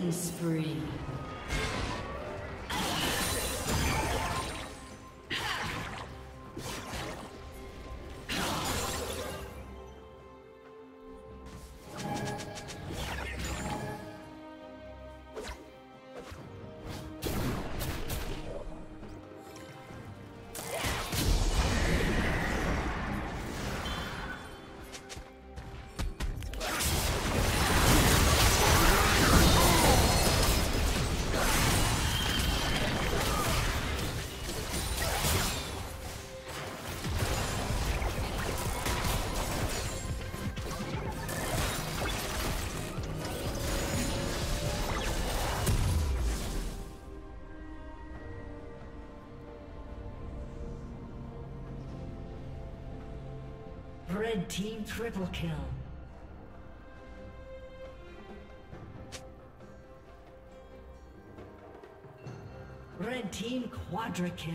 Killing spree. Red team triple kill. Red team quadra kill.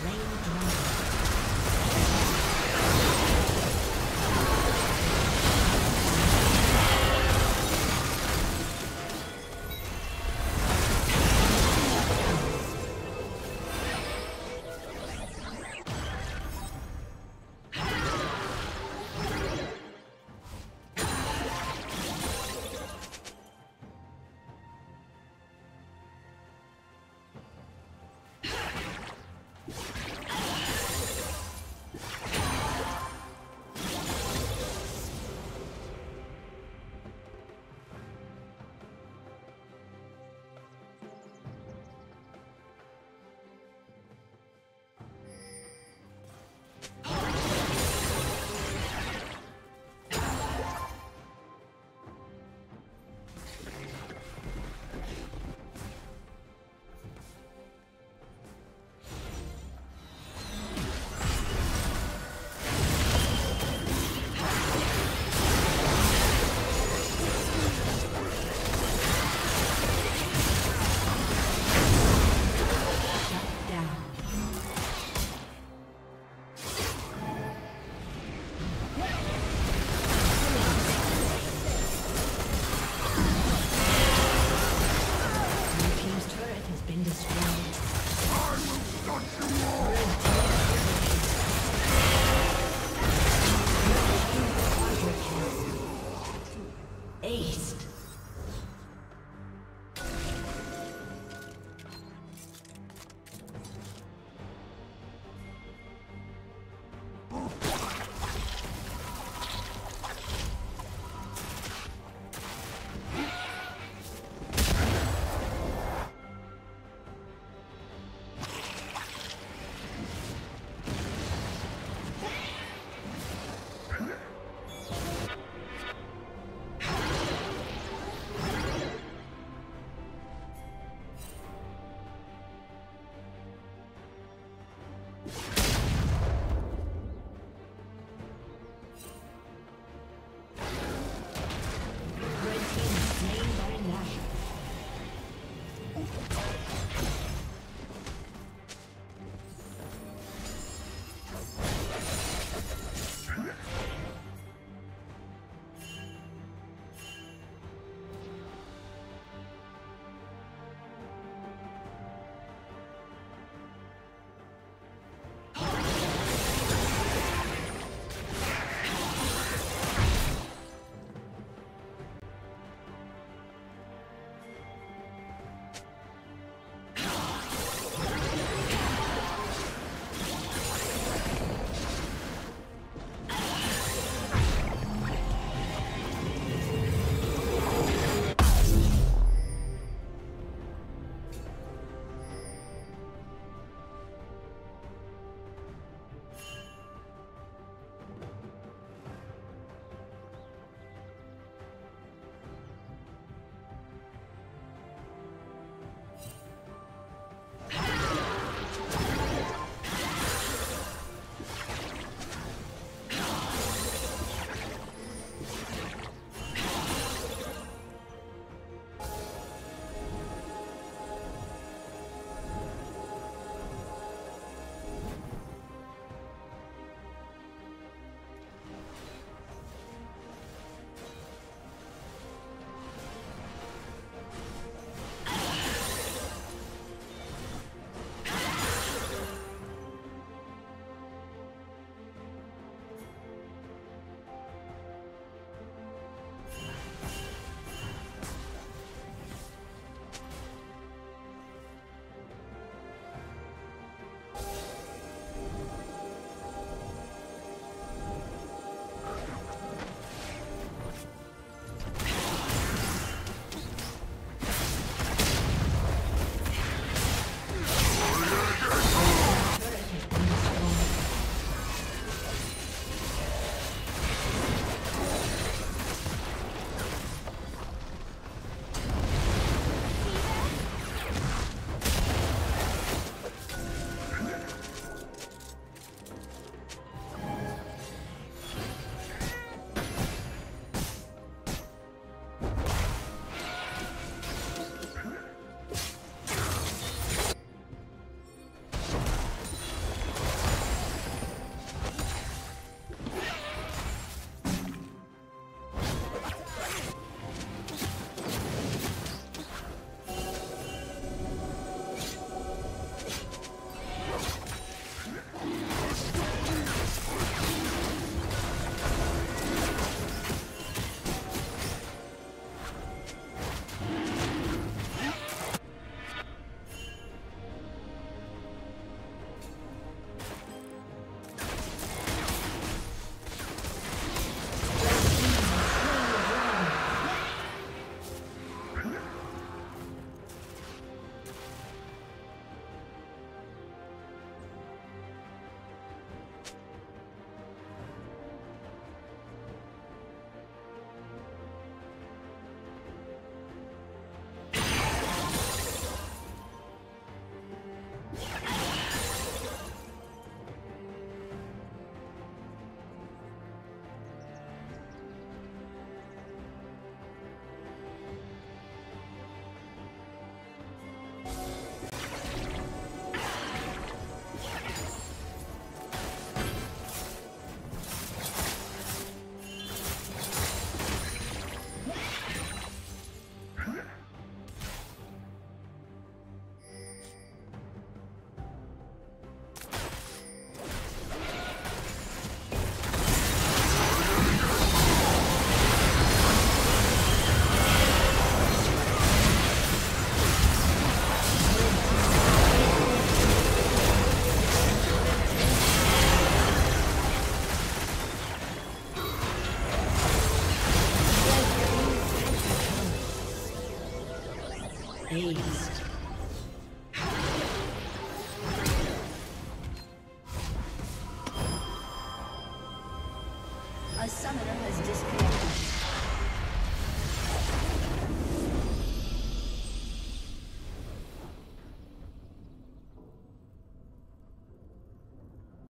Slain